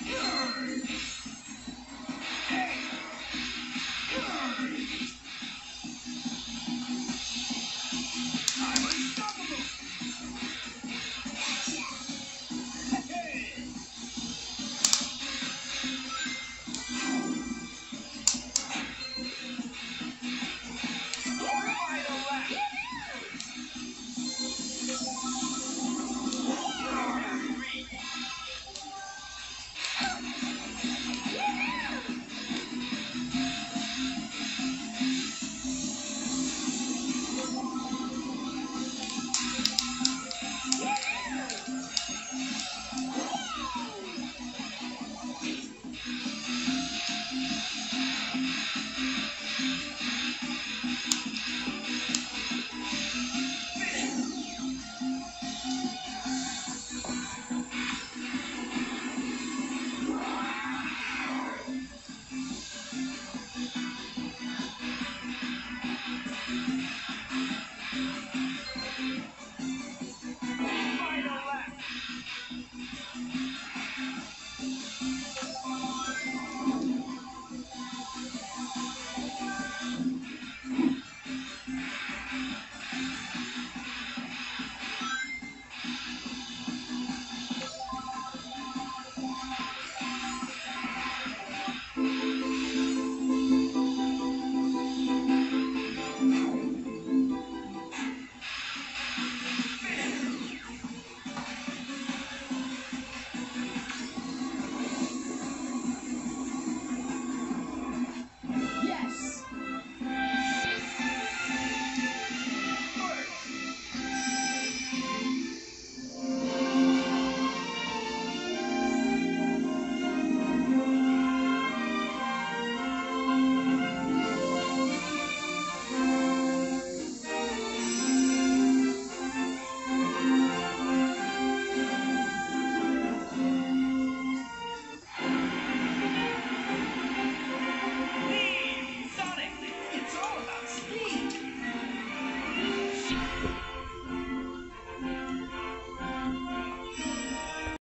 Yeah.